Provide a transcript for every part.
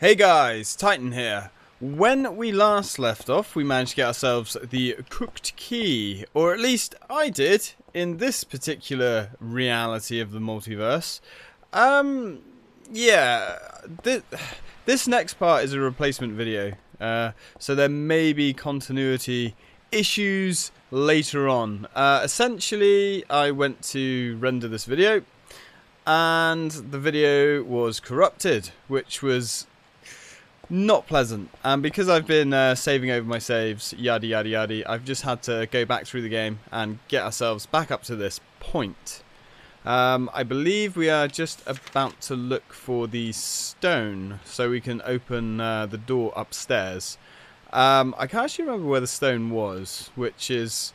Hey guys, Tytan here. When we last left off, we managed to get ourselves the cooked key, or at least I did, in this particular reality of the multiverse. Um, yeah, th this next part is a replacement video, uh, so there may be continuity issues later on. Uh, essentially, I went to render this video, and the video was corrupted, which was not pleasant. And because I've been uh, saving over my saves, yada yada yada, I've just had to go back through the game and get ourselves back up to this point. Um, I believe we are just about to look for the stone so we can open uh, the door upstairs. Um, I can't actually remember where the stone was, which is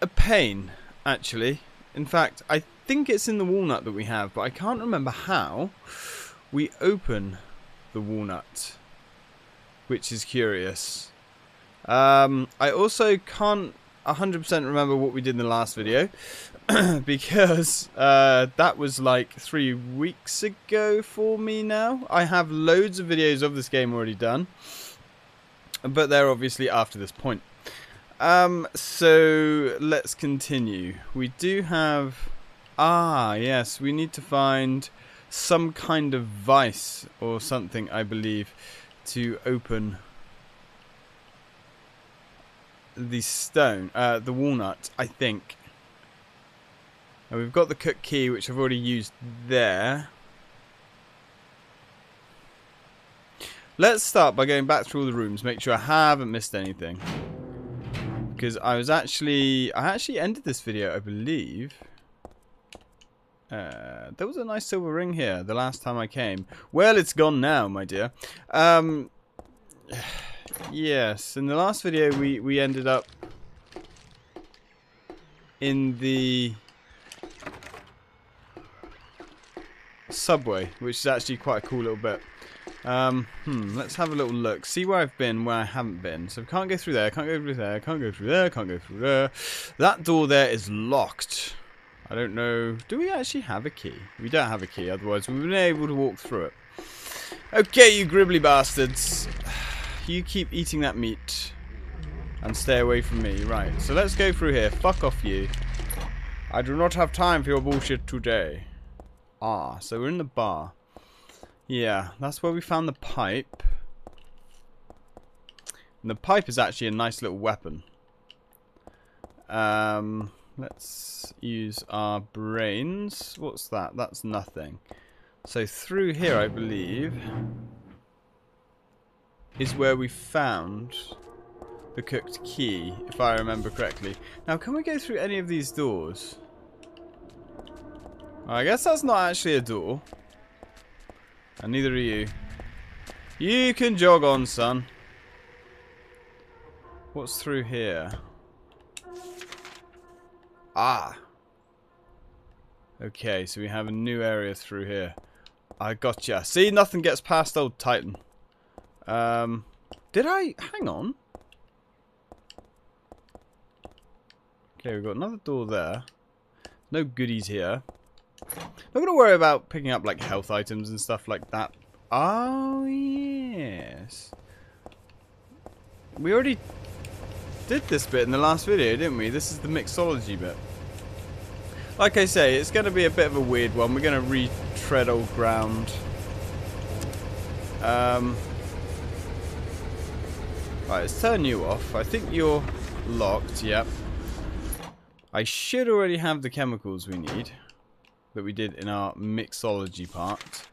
a pain, actually. In fact, I think it's in the walnut that we have, but I can't remember how we open the walnut, which is curious. Um, I also can't 100% remember what we did in the last video because uh, that was like three weeks ago for me now. I have loads of videos of this game already done, but they're obviously after this point. Um, so let's continue. We do have... Ah, yes, we need to find some kind of vice or something, I believe, to open the stone, uh, the walnut, I think. And we've got the cook key, which I've already used there. Let's start by going back through all the rooms, make sure I haven't missed anything. Because I was actually, I actually ended this video, I believe. Uh, there was a nice silver ring here the last time I came. Well, it's gone now, my dear. Um, yes, in the last video we, we ended up in the subway, which is actually quite a cool little bit. Um, hmm, let's have a little look. See where I've been, where I haven't been. So can't go through there, can't go through there, can't go through there, can't go through there. That door there is locked. I don't know. Do we actually have a key? We don't have a key, otherwise we would have been able to walk through it. Okay, you gribbly bastards. You keep eating that meat. And stay away from me. Right, so let's go through here. Fuck off you. I do not have time for your bullshit today. Ah, so we're in the bar. Yeah, that's where we found the pipe. And the pipe is actually a nice little weapon. Um, let's use our brains. What's that? That's nothing. So through here, I believe, is where we found the cooked key, if I remember correctly. Now, can we go through any of these doors? I guess that's not actually a door. And neither are you. You can jog on, son. What's through here? Ah. Okay, so we have a new area through here. I gotcha. See, nothing gets past old Tytan. Um, did I... Hang on. Okay, we've got another door there. No goodies here. Not going to worry about picking up like health items and stuff like that. Oh, yes. We already did this bit in the last video, didn't we? This is the mixology bit. Like I say, it's going to be a bit of a weird one. We're going to retread old ground. Um, right, let's turn you off. I think you're locked, yep. I should already have the chemicals we need that we did in our mixology part.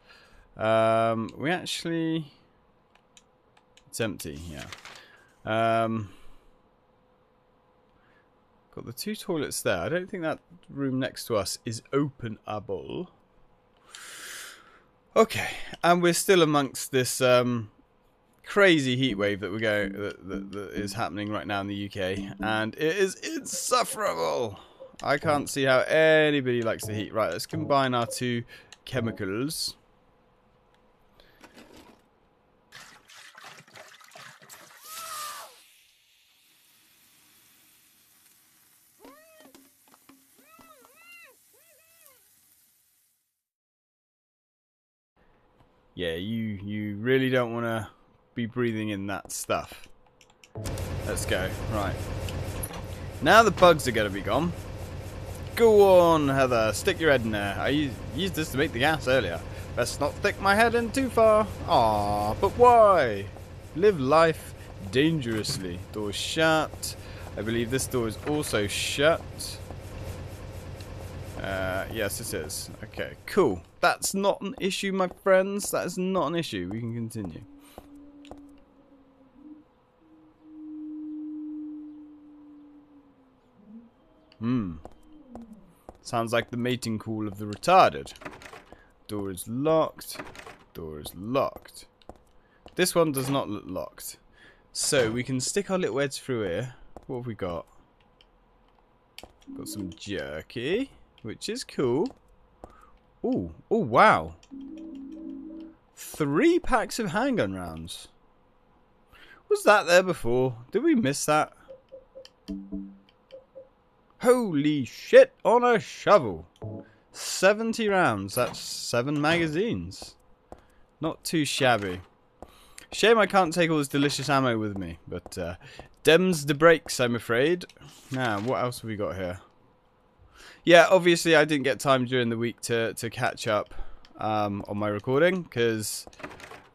Um, we actually... It's empty, yeah. Um, got the two toilets there. I don't think that room next to us is openable. Okay, and we're still amongst this um, crazy heat wave that we go that, that, that is happening right now in the UK, and it is insufferable. I can't see how anybody likes the heat. Right, let's combine our two chemicals. Yeah, you, you really don't want to be breathing in that stuff. Let's go. Right. Now the bugs are going to be gone. Go on, Heather. Stick your head in there. I used this to make the gas earlier. Best not stick my head in too far. Ah, but why? Live life dangerously. Door shut. I believe this door is also shut. Uh, yes, it is. Okay, cool. That's not an issue, my friends. That is not an issue. We can continue. Hmm. Sounds like the mating call of the retarded. Door is locked. Door is locked. This one does not look locked. So we can stick our little heads through here. What have we got? Got some jerky, which is cool. Oh, oh wow. Three packs of handgun rounds. Was that there before? Did we miss that? Holy shit on a shovel. 70 rounds. That's seven magazines. Not too shabby. Shame I can't take all this delicious ammo with me. But uh, dems the brakes, I'm afraid. Now, what else have we got here? Yeah, obviously I didn't get time during the week to, to catch up um, on my recording. Because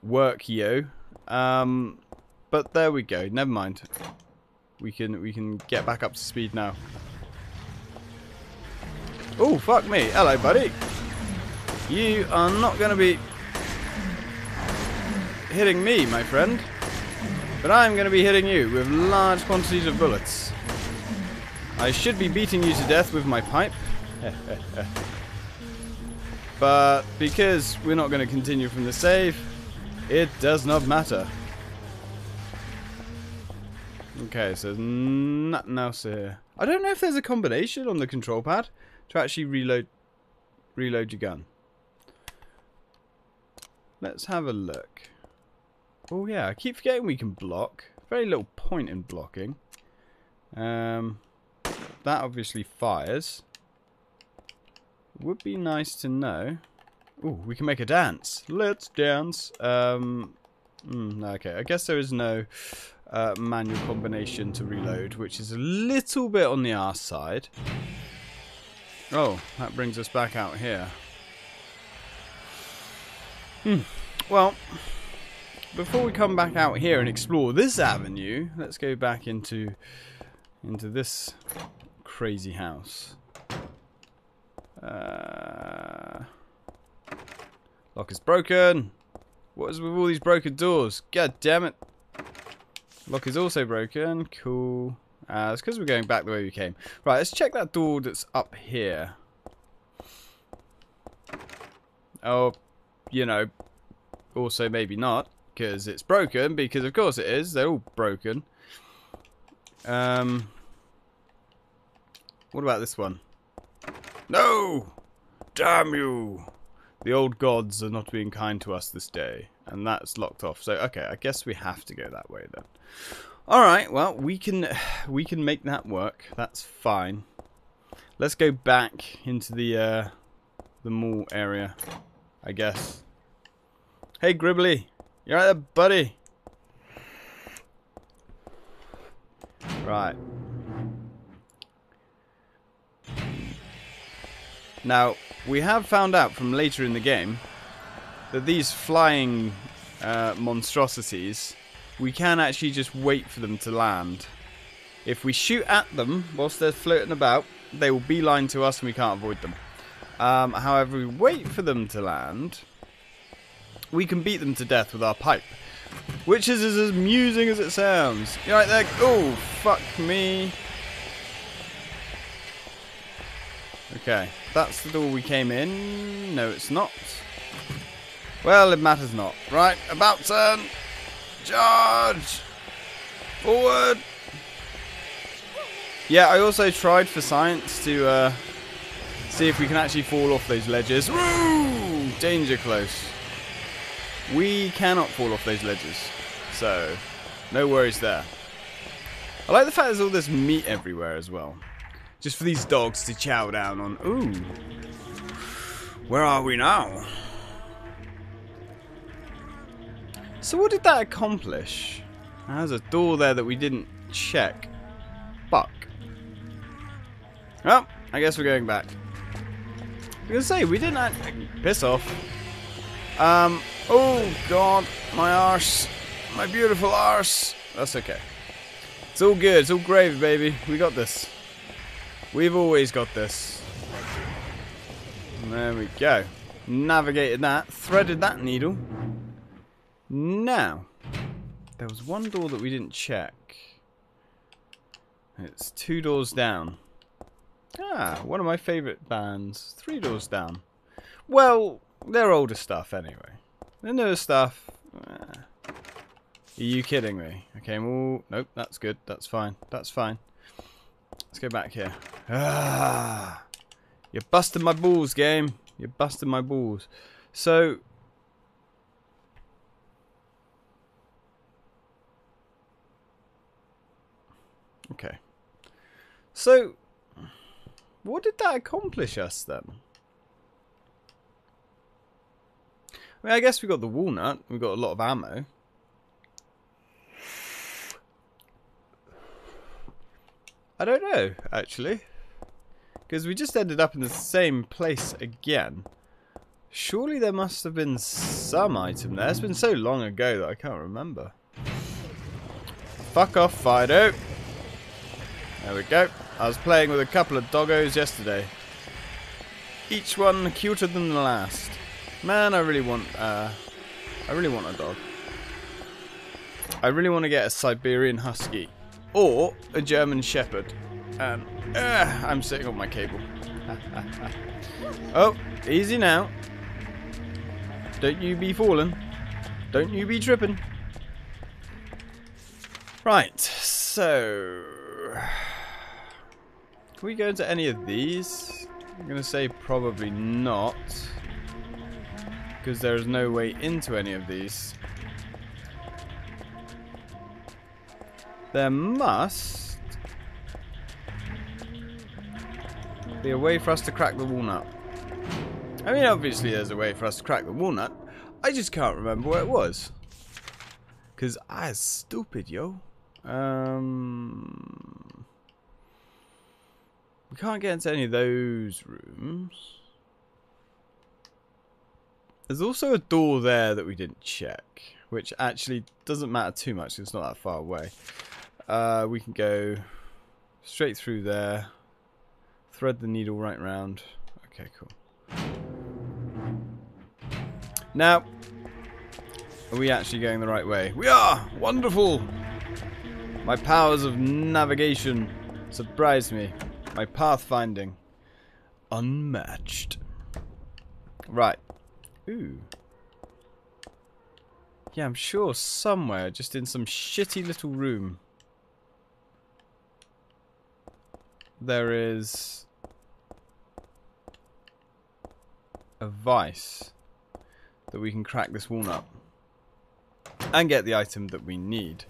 work, you. Um, but there we go. Never mind. We can we can get back up to speed now. Oh, fuck me. Hello, buddy. You are not going to be hitting me, my friend. But I'm going to be hitting you with large quantities of bullets. I should be beating you to death with my pipe. but because we're not going to continue from the save, it does not matter. Okay, so there's nothing else here. I don't know if there's a combination on the control pad to actually reload reload your gun. Let's have a look. Oh yeah, I keep forgetting we can block. Very little point in blocking. Um, that obviously fires. Would be nice to know. Oh, we can make a dance. Let's dance. Um, mm, okay, I guess there is no uh, manual combination to reload, which is a little bit on the arse side. Oh, that brings us back out here. Hmm. Well, before we come back out here and explore this avenue, let's go back into into this crazy house. Uh, lock is broken. What is with all these broken doors? God damn it. Lock is also broken. Cool. Uh, it's because we're going back the way we came. Right, let's check that door that's up here. Oh, you know, also maybe not, because it's broken, because of course it is. They're all broken. Um, what about this one? No! Damn you! The old gods are not being kind to us this day. And that's locked off. So, okay, I guess we have to go that way then. All right, well, we can we can make that work. That's fine. Let's go back into the uh, the mall area, I guess. Hey, Gribbly, You're right there, buddy? Right. Now, we have found out from later in the game that these flying uh, monstrosities we can actually just wait for them to land. If we shoot at them whilst they're floating about, they will beeline to us and we can't avoid them. Um, however, we wait for them to land, we can beat them to death with our pipe. Which is as amusing as it sounds. You're right there. Oh, fuck me. Okay, that's the door we came in. No, it's not. Well, it matters not. Right, about turn. Charge! Forward! Yeah, I also tried for science to uh, see if we can actually fall off those ledges. Woo! Danger close. We cannot fall off those ledges. So, no worries there. I like the fact there's all this meat everywhere as well. Just for these dogs to chow down on. Ooh. Where are we now? So what did that accomplish? There's a door there that we didn't check. Fuck. Well, I guess we're going back. I was gonna say, we didn't. Piss off. Um, oh god, my arse. My beautiful arse. That's okay. It's all good, it's all gravy, baby. We got this. We've always got this. There we go. Navigated that, threaded that needle. Now, there was one door that we didn't check. It's two doors down. Ah, one of my favourite bands. Three doors down. Well, they're older stuff anyway. Newer stuff. Are you kidding me? Okay, well, nope, that's good. That's fine. That's fine. Let's go back here. Ah, you're busting my balls, game. You're busting my balls. So, okay. So, what did that accomplish us then? I mean, I guess we got the walnut. We got a lot of ammo. I don't know, actually. Because we just ended up in the same place again. Surely there must have been some item there. It's been so long ago that I can't remember. Fuck off, Fido. There we go. I was playing with a couple of doggos yesterday. Each one cuter than the last. Man, I really want, uh, I really want a dog. I really want to get a Siberian Husky. Or a German Shepherd. And, uh, I'm sitting on my cable. oh, easy now. Don't you be falling. Don't you be tripping. Right, so... Can we go into any of these? I'm going to say probably not. Because there is no way into any of these. There must be a way for us to crack the walnut. I mean, obviously there's a way for us to crack the walnut. I just can't remember where it was. Because I is stupid, yo. Um... We can't get into any of those rooms. There's also a door there that we didn't check, which actually doesn't matter too much. It's not that far away. Uh, we can go straight through there, thread the needle right round. Okay, cool. Now, are we actually going the right way? We are! Wonderful! My powers of navigation surprise me. My pathfinding. Unmatched. Right. Ooh. Yeah, I'm sure somewhere, just in some shitty little room, there is a vice that we can crack this walnut and get the item that we need.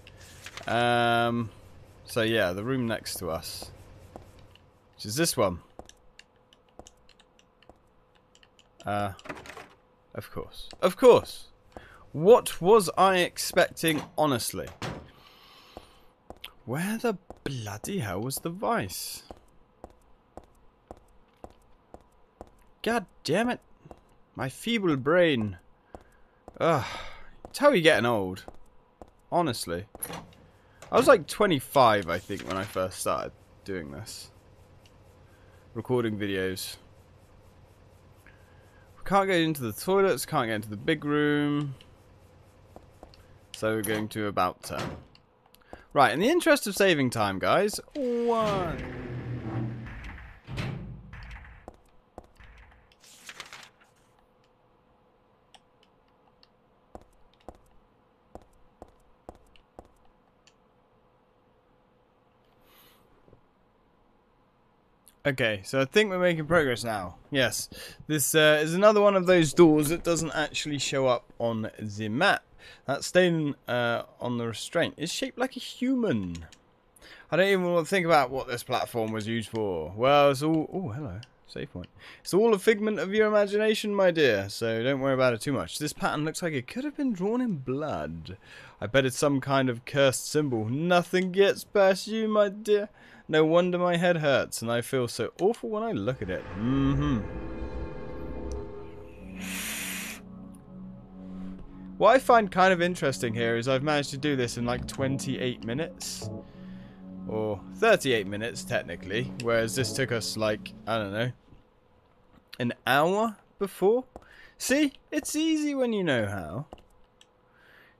Um, so yeah, the room next to us which is this one. Uh, of course. Of course. What was I expecting, honestly? Where the bloody hell was the vice? God damn it. My feeble brain. Ugh. It's how you're getting old. Honestly. I was like 25, I think, when I first started doing this recording videos. Can't get into the toilets, can't get into the big room. So we're going to about turn. Right, in the interest of saving time, guys, one. Okay, so I think we're making progress now. Yes, this uh, is another one of those doors that doesn't actually show up on the map. That stain uh, on the restraint is shaped like a human. I don't even want to think about what this platform was used for. Well, it's all... Oh, hello. Save point. It's all a figment of your imagination, my dear, so don't worry about it too much. This pattern looks like it could have been drawn in blood. I bet it's some kind of cursed symbol. Nothing gets past you, my dear. No wonder my head hurts, and I feel so awful when I look at it. Mm-hmm. What I find kind of interesting here is I've managed to do this in like 28 minutes. Or 38 minutes, technically. Whereas this took us like, I don't know, an hour before. See? It's easy when you know how.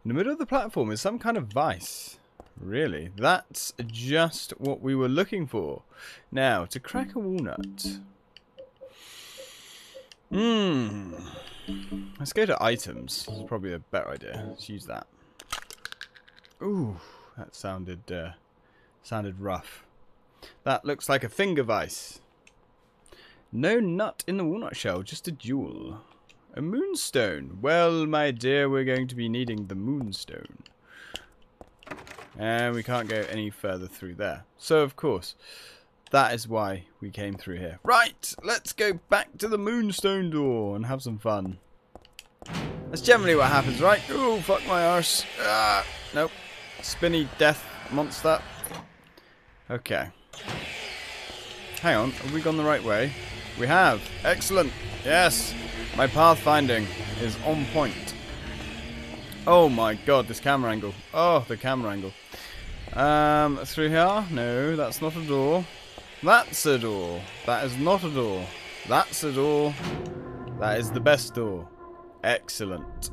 In the middle of the platform is some kind of vice. Really? That's just what we were looking for. Now, to crack a walnut. Mmm. Let's go to items. It's probably a better idea. Let's use that. Ooh, that sounded uh, sounded rough. That looks like a finger vice. No nut in the walnut shell, just a jewel. A moonstone. Well, my dear, we're going to be needing the moonstone. And we can't go any further through there. So, of course, that is why we came through here. Right, let's go back to the Moonstone door and have some fun. That's generally what happens, right? Oh, fuck my arse. Ah, nope. Spinny death monster. Okay. Hang on, have we gone the right way? We have. Excellent. Yes. My pathfinding is on point. Oh my god, this camera angle. Oh, the camera angle. Um, through here? No, that's not a door. That's a door. That is not a door. That's a door. That is the best door. Excellent.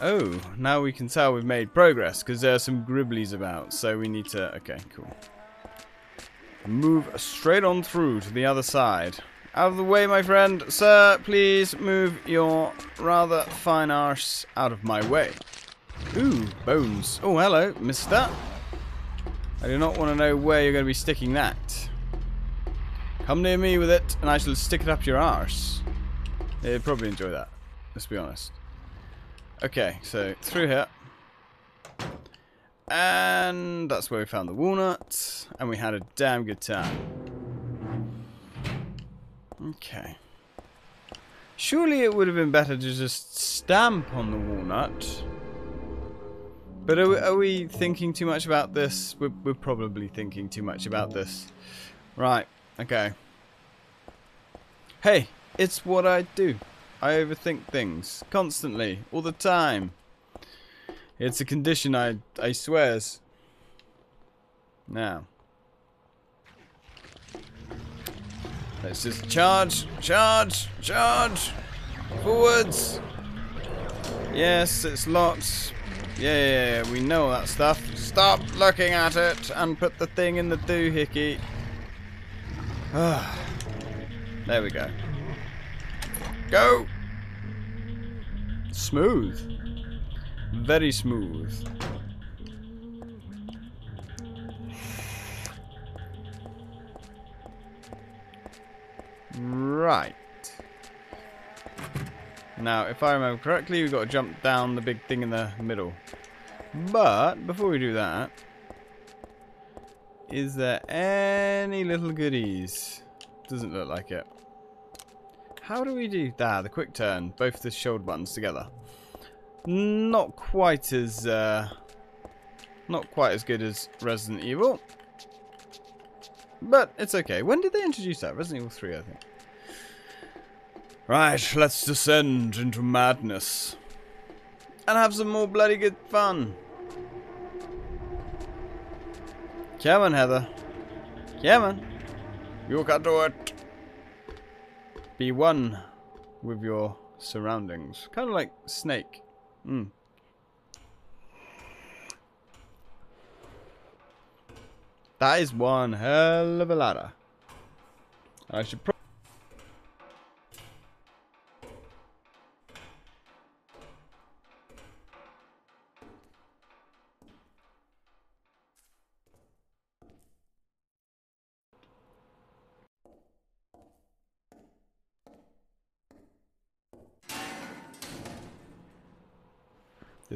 Oh, now we can tell we've made progress because there are some gribblies about. So we need to... Okay, cool. Move straight on through to the other side. Out of the way, my friend. Sir, please move your rather fine arse out of my way. Ooh, bones. Oh, hello, mister. I do not want to know where you're going to be sticking that. Come near me with it, and I shall stick it up your arse. You'd probably enjoy that. Let's be honest. Okay, so through here. And that's where we found the walnut. And we had a damn good time. Okay. Surely it would have been better to just stamp on the walnut. But are we, are we thinking too much about this? We're, we're probably thinking too much about this. Right, okay. Hey, it's what I do. I overthink things. Constantly. All the time. It's a condition, I, I swears. Now. Let's just charge, charge, charge. Forwards. Yes, it's locked. Yeah, we know that stuff. Stop looking at it and put the thing in the doohickey. There we go. Go! Smooth. Very smooth. Right. Now, if I remember correctly, we've got to jump down the big thing in the middle. But, before we do that, is there any little goodies? Doesn't look like it. How do we do that? The quick turn, both the shoulder buttons together. Not quite as, uh, not quite as good as Resident Evil. But it's okay. When did they introduce that? Resident Evil 3, I think. Right, let's descend into madness. And have some more bloody good fun. Come on, Heather. Come on. You can do it. Be one with your surroundings. Kind of like Snake. Hmm. That is one hell of a ladder. I should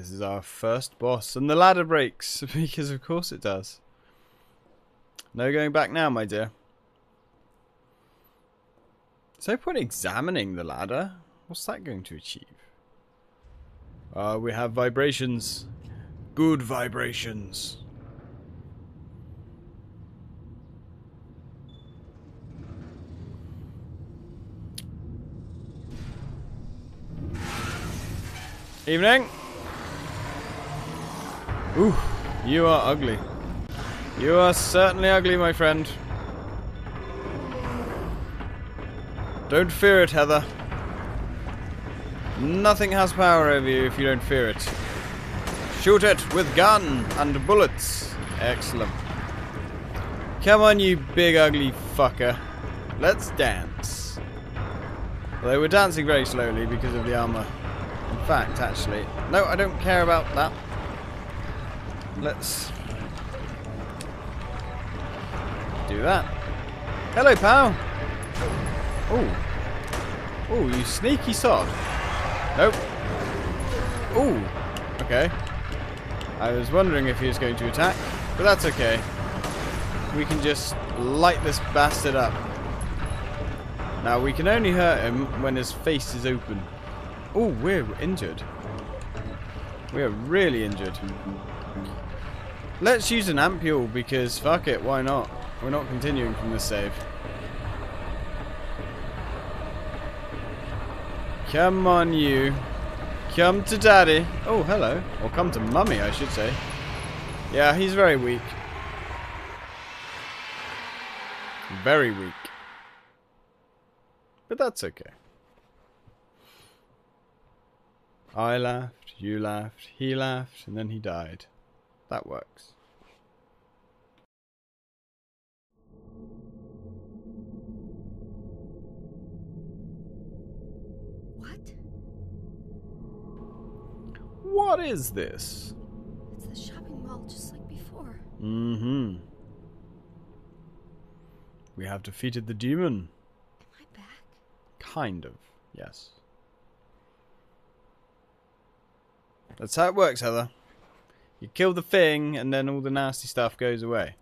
This is our first boss, and the ladder breaks, because of course it does. No going back now, my dear. So point examining the ladder. What's that going to achieve? Uh, we have vibrations. Good vibrations. Evening. Ooh, you are ugly. You are certainly ugly, my friend. Don't fear it, Heather. Nothing has power over you if you don't fear it. Shoot it with gun and bullets. Excellent. Come on, you big ugly fucker. Let's dance. Although we're dancing very slowly because of the armor. In fact, actually. No, I don't care about that. Let's do that. Hello, pal. Oh. Oh, you sneaky sod. Nope. Oh. Okay. I was wondering if he was going to attack, but that's okay. We can just light this bastard up. Now, we can only hurt him when his face is open. Oh, we're injured. We're really injured. Let's use an ampule because fuck it, why not? We're not continuing from this save. Come on, you. Come to daddy. Oh, hello. Or come to mummy, I should say. Yeah, he's very weak. Very weak. But that's okay. I laughed, you laughed, he laughed, and then he died. That works. What? What is this? It's the shopping mall just like before. Mm-hmm. We have defeated the demon. Am I back? Kind of, yes. That's how it works, Heather. You kill the thing, and then all the nasty stuff goes away.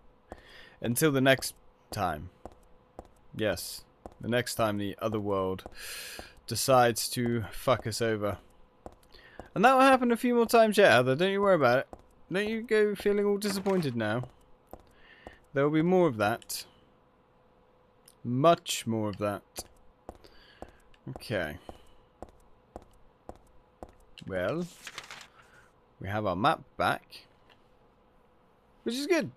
Until the next time. Yes, the next time the other world decides to fuck us over. And that will happen a few more times yet, Heather. Don't you worry about it. Don't you go feeling all disappointed now. There will be more of that. Much more of that. Okay. Well, we have our map back. Which is good.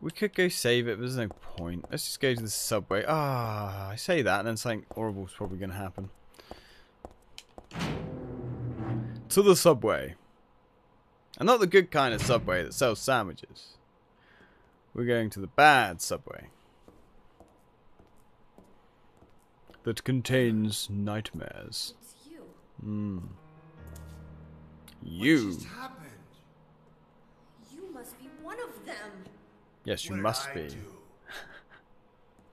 We could go save it, but there's no point. Let's just go to the subway. Ah, I say that, and then something horrible's probably going to happen. To the subway. And not the good kind of subway that sells sandwiches. We're going to the bad subway. That contains nightmares. It's you. Hmm. What You. just happened? You must be one of them. Yes, you What must be.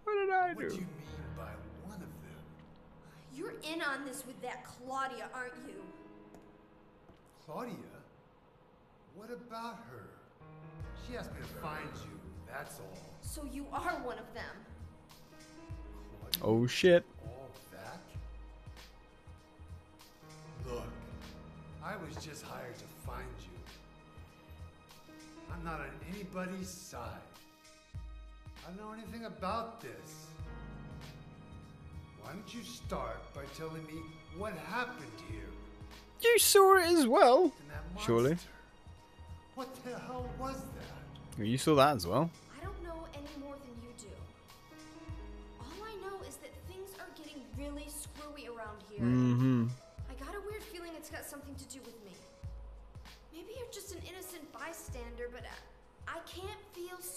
What did I do? What do you mean by one of them? You're in on this with that Claudia, aren't you? Claudia? What about her? She asked me to find you, that's all. So you are one of them. Claudia, Oh shit. all that? Look, I was just hired to find you. I'm not on anybody's side. I don't know anything about this. Why don't you start by telling me what happened here? You saw it as well. And? Surely. What the hell was that? You saw that as well.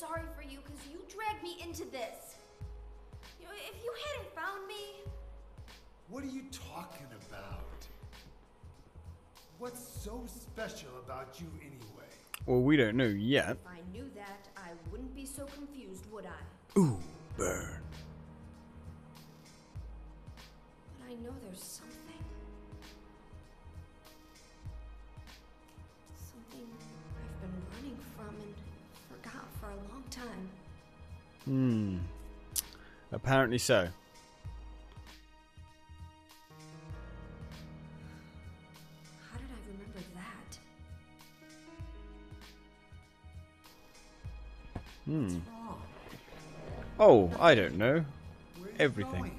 Sorry for you because you dragged me into this. You know, if you hadn't found me, What are you talking about? What's so special about you anyway? Well, we don't know yet. if I knew that, I wouldn't be so confused, would I? Ooh, burn. time. Hmm. Apparently so. How did I remember that? Hmm. Oh, I don't know. Everything.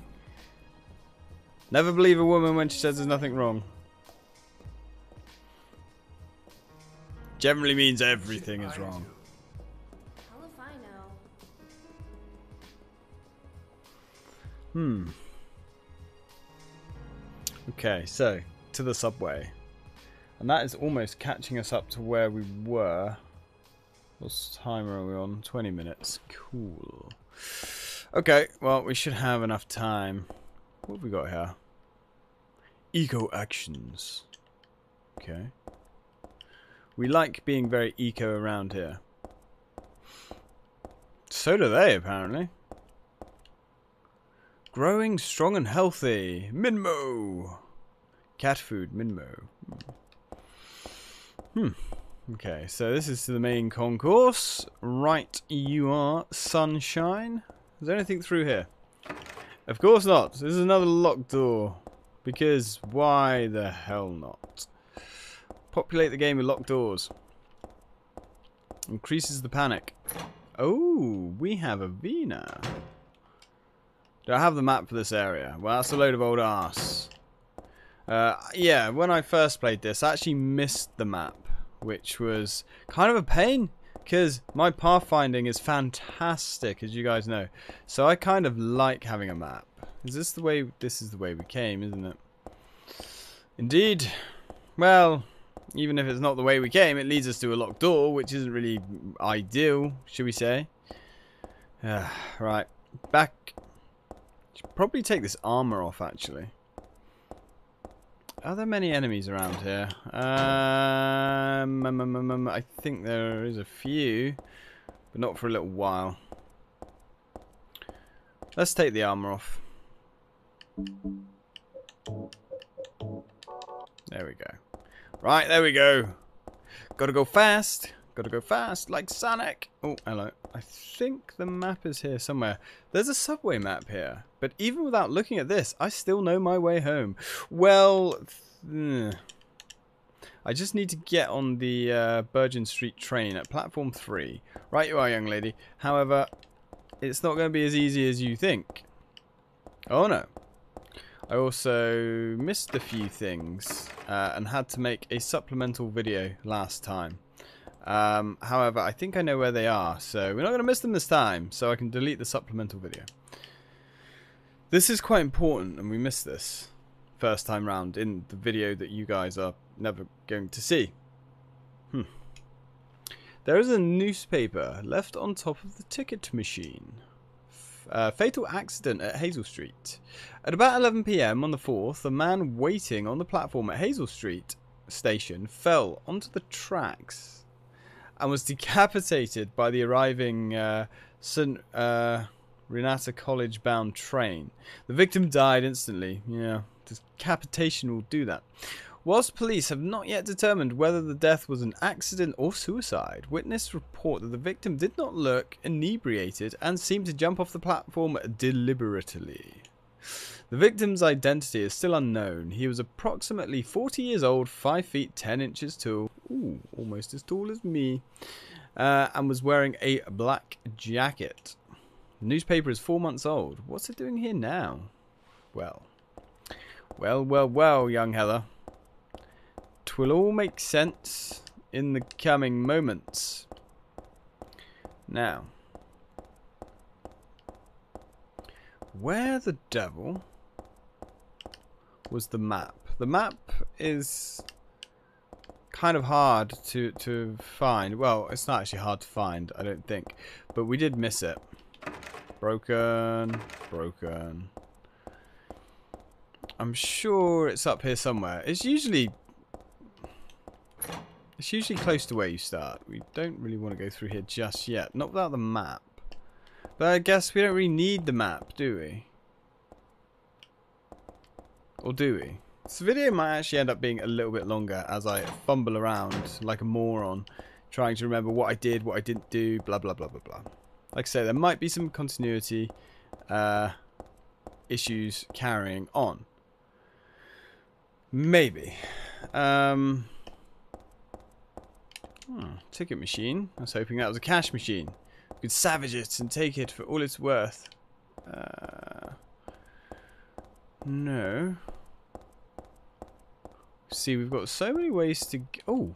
Never believe a woman when she says there's nothing wrong. Generally means everything is wrong. Hmm. Okay, so to the subway. And that is almost catching us up to where we were. What time are we on? 20 minutes. Cool. Okay, well, we should have enough time. What have we got here? Eco actions. Okay. We like being very eco around here. So do they, apparently. Growing strong and healthy. Minmo. Cat food, Minmo. Hmm. Okay, so this is to the main concourse. Right, you are, sunshine. Is there anything through here? Of course not. This is another locked door. Because why the hell not? Populate the game with locked doors. Increases the panic. Oh, we have a Vina. Do I have the map for this area? Well, that's a load of old ass. Uh, yeah, when I first played this, I actually missed the map, which was kind of a pain, because my pathfinding is fantastic, as you guys know. So I kind of like having a map. Is this the way? This is the way we came, isn't it? Indeed. Well, even if it's not the way we came, it leads us to a locked door, which isn't really ideal, should we say? Uh, right, back. Probably take this armor off, actually. Are there many enemies around here? Um, um, um, um, um, I think there is a few, but not for a little while. Let's take the armor off. There we go. Right, there we go. Gotta go fast. Gotta go fast, like Sonic. Oh, hello. I think the map is here somewhere. There's a subway map here. But even without looking at this, I still know my way home. Well, I just need to get on the uh, Bergen Street train at platform 3. Right you are, young lady. However, it's not going to be as easy as you think. Oh no. I also missed a few things uh, and had to make a supplemental video last time. Um, however, I think I know where they are, so we're not going to miss them this time, so I can delete the supplemental video. This is quite important, and we missed this first time round in the video that you guys are never going to see. Hmm. There is a newspaper left on top of the ticket machine. Uh, fatal accident at Hazel Street. At about 11 pm on the 4th, a man waiting on the platform at Hazel Street station fell onto the tracks and was decapitated by the arriving uh, St. Uh, Renata College bound train. The victim died instantly. Yeah, decapitation will do that. Whilst police have not yet determined whether the death was an accident or suicide, witnesses report that the victim did not look inebriated and seemed to jump off the platform deliberately. The victim's identity is still unknown. He was approximately 40 years old, 5 feet 10 inches tall, ooh, almost as tall as me, uh, and was wearing a black jacket. The newspaper is four months old. What's it doing here now? Well, well, well, well, young Heather. Twill all make sense in the coming moments. Now, where the devil was the map? The map is kind of hard to to find. Well, it's not actually hard to find, I don't think, but we did miss it. Broken, broken. I'm sure it's up here somewhere. It's usually it's usually close to where you start. We don't really want to go through here just yet. Not without the map. But I guess we don't really need the map, do we? Or do we? This video might actually end up being a little bit longer as I fumble around like a moron, trying to remember what I did, what I didn't do, blah blah blah blah blah. Like I say, there might be some continuity uh, issues carrying on. Maybe. Um, hmm, ticket machine. I was hoping that was a cash machine. We could savage it and take it for all it's worth. Uh, no. See, we've got so many ways to... Oh.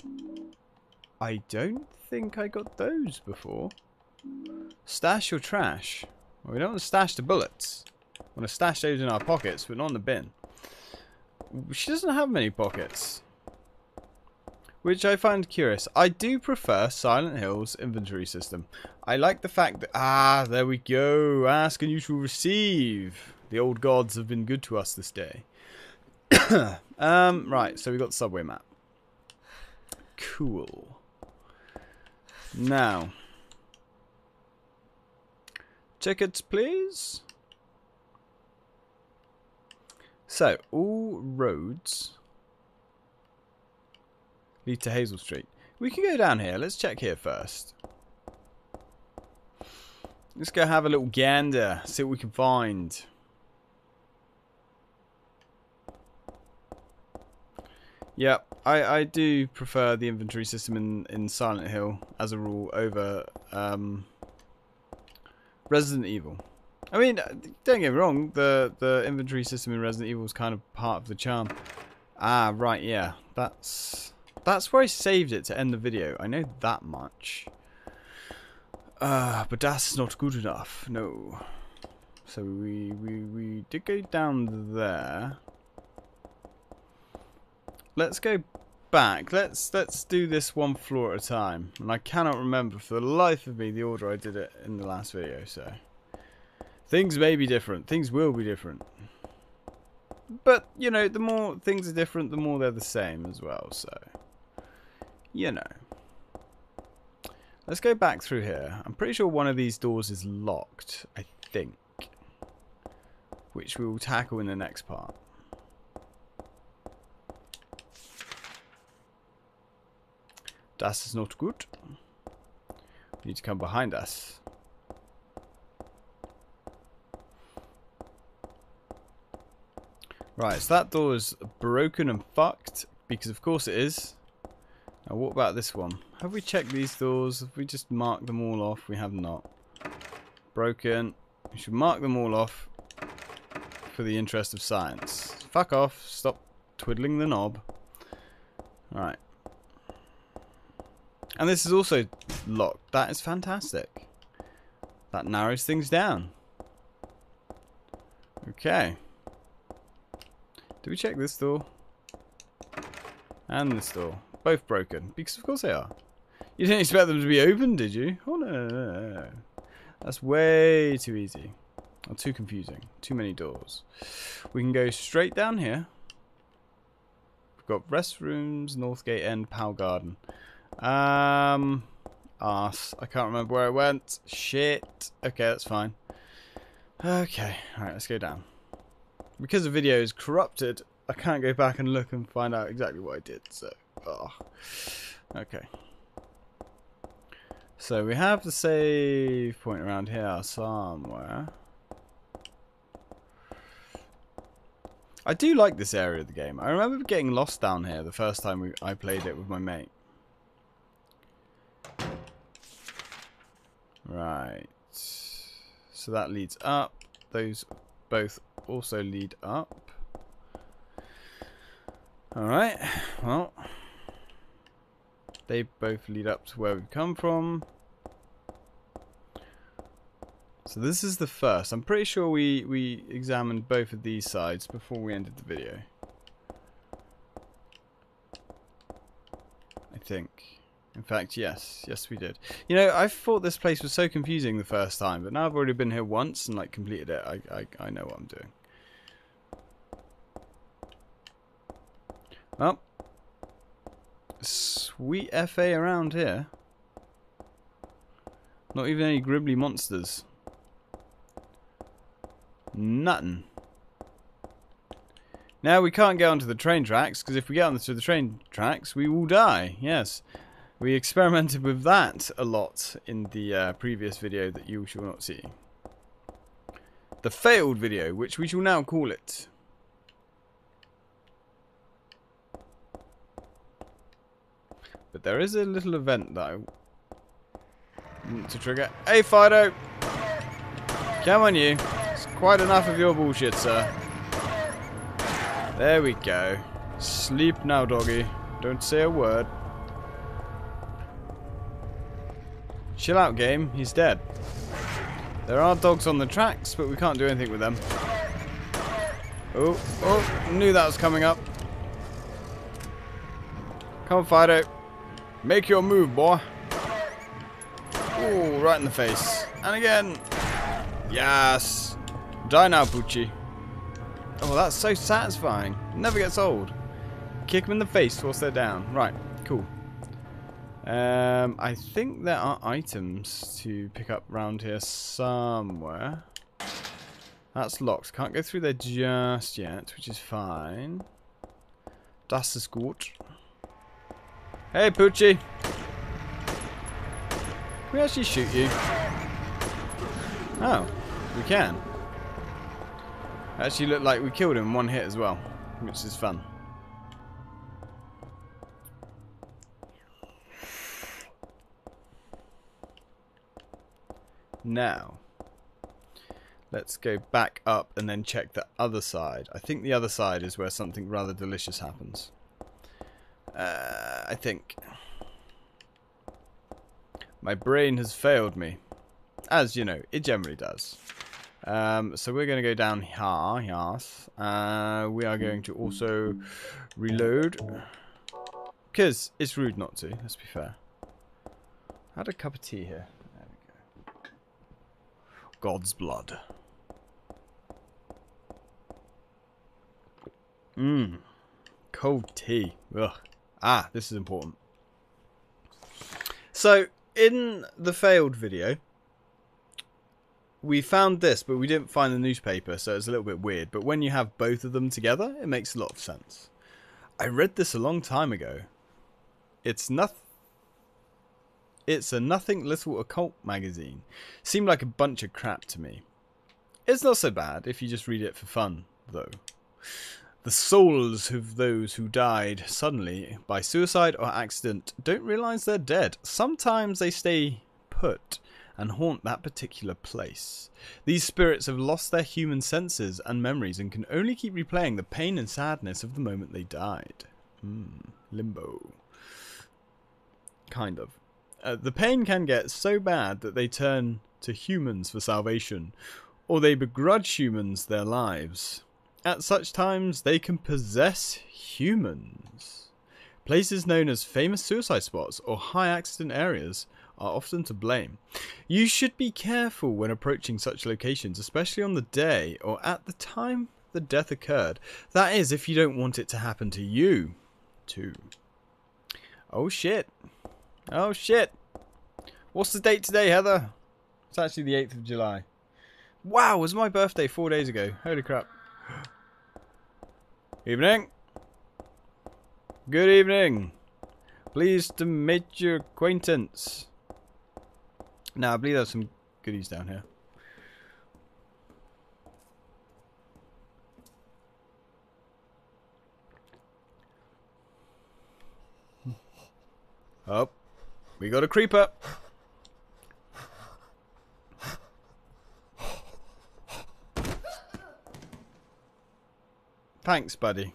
I don't think I got those before. Stash your trash. Well, we don't want to stash the bullets. We want to stash those in our pockets, but not in the bin. She doesn't have many pockets. Which I find curious. I do prefer Silent Hill's inventory system. I like the fact that... Ah, there we go. Ask and you shall receive. The old gods have been good to us this day. um, right, so we got subway map. Cool. Now. Tickets, please. So, all roads lead to Hazel Street. We can go down here. Let's check here first. Let's go have a little gander, see what we can find. Yeah, I, I do prefer the inventory system in, in Silent Hill, as a rule, over um, Resident Evil. I mean, don't get me wrong, the, the inventory system in Resident Evil is kind of part of the charm. Ah, right, yeah. That's that's where I saved it to end the video. I know that much. Uh, but that's not good enough. No. So we, we, we did go down there. Let's go back. Let's let's do this one floor at a time. And I cannot remember for the life of me the order I did it in the last video, so things may be different. Things will be different. But, you know, the more things are different, the more they're the same as well, so you know. Let's go back through here. I'm pretty sure one of these doors is locked, I think. Which we will tackle in the next part. Das is not good. We need to come behind us. Right, so that door is broken and fucked, because of course it is. Now what about this one? Have we checked these doors? Have we just marked them all off? We have not. Broken. We should mark them all off for the interest of science. Fuck off. Stop twiddling the knob. Alright. And this is also locked. That is fantastic. That narrows things down. Okay. Do we check this door? And this door. Both broken. Because of course they are. You didn't expect them to be open, did you? Oh, no. That's way too easy. Or too confusing. Too many doors. We can go straight down here. We've got restrooms, Northgate End, Pal Garden. Um, arse. I can't remember where I went. Shit. Okay, that's fine. Okay, alright, let's go down. Because the video is corrupted, I can't go back and look and find out exactly what I did, so... Oh. Okay. So we have the save point around here somewhere. I do like this area of the game. I remember getting lost down here the first time we, I played it with my mate. Right. So that leads up. Those both also lead up. Alright. Well, they both lead up to where we've come from. So this is the first. I'm pretty sure we, we examined both of these sides before we ended the video. I think. In fact, yes. Yes, we did. You know, I thought this place was so confusing the first time, but now I've already been here once and, like, completed it. I, I, I know what I'm doing. Well, sweet FA around here. Not even any gribbly monsters. Nothing. Now we can't get onto the train tracks, because if we get onto the train tracks, we will die. Yes. We experimented with that a lot in the uh, previous video that you shall not see. The failed video, which we shall now call it. But there is a little event that I to trigger. Hey, Fido! Come on, you. It's quite enough of your bullshit, sir. There we go. Sleep now, doggy. Don't say a word. Chill out, game. He's dead. There are dogs on the tracks, but we can't do anything with them. Oh, oh, knew that was coming up. Come on, Fido. Make your move, boy. Ooh, right in the face. And again. Yes. Die now, Poochie. Oh, that's so satisfying. Never gets old. Kick them in the face whilst they're down. Right, cool. Um, I think there are items to pick up around here somewhere. That's locked. Can't go through there just yet, which is fine. Das ist gut. Hey, Poochie. Can we actually shoot you? Oh, we can. Actually looked like we killed him one hit as well, which is fun. Now, let's go back up and then check the other side. I think the other side is where something rather delicious happens. Uh, I think. My brain has failed me. As, you know, it generally does. Um, so we're going to go down here, yes. Uh, we are going to also reload. Because it's rude not to, let's be fair. I had a cup of tea here. God's blood. Mmm. Cold tea. Ugh. Ah, this is important. So, in the failed video, we found this, but we didn't find the newspaper, so it's a little bit weird. But when you have both of them together, it makes a lot of sense. I read this a long time ago. It's nothing. It's a nothing little occult magazine. Seemed like a bunch of crap to me. It's not so bad if you just read it for fun, though. The souls of those who died suddenly by suicide or accident don't realize they're dead. Sometimes they stay put and haunt that particular place. These spirits have lost their human senses and memories and can only keep replaying the pain and sadness of the moment they died. Hmm, limbo. Kind of. Uh, the pain can get so bad that they turn to humans for salvation, or they begrudge humans their lives. At such times, they can possess humans. Places known as famous suicide spots or high accident areas are often to blame. You should be careful when approaching such locations, especially on the day or at the time the death occurred. That is, if you don't want it to happen to you, too. Oh shit. Oh shit. What's the date today, Heather? It's actually the 8th of July. Wow, it was my birthday four days ago. Holy crap. Evening. Good evening. Pleased to meet your acquaintance. Now, I believe there's some goodies down here. Oh, we got a creeper. Thanks, buddy.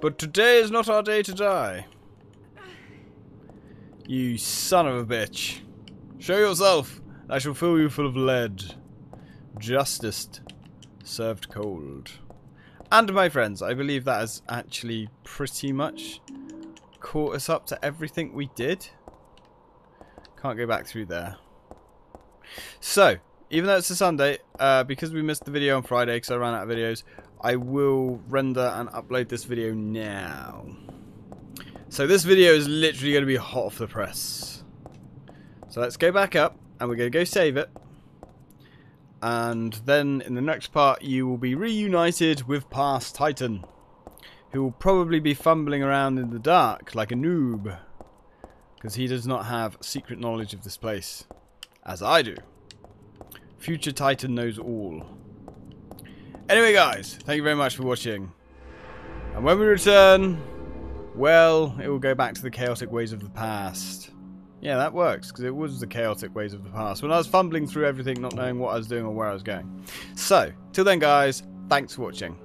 But today is not our day to die. You son of a bitch. Show yourself. I shall fill you full of lead. Justice served cold. And my friends, I believe that is actually pretty much caught us up to everything we did. Can't go back through there. So, even though it's a Sunday, uh, because we missed the video on Friday because I ran out of videos, I will render and upload this video now. So this video is literally going to be hot off the press. So let's go back up and we're going to go save it. And then in the next part you will be reunited with past Tytan. Who will probably be fumbling around in the dark like a noob. Because he does not have secret knowledge of this place. As I do. Future Tytan knows all. Anyway guys, thank you very much for watching. And when we return, well, it will go back to the chaotic ways of the past. Yeah, that works, because it was the chaotic ways of the past. When I was fumbling through everything, not knowing what I was doing or where I was going. So, till then, guys, thanks for watching.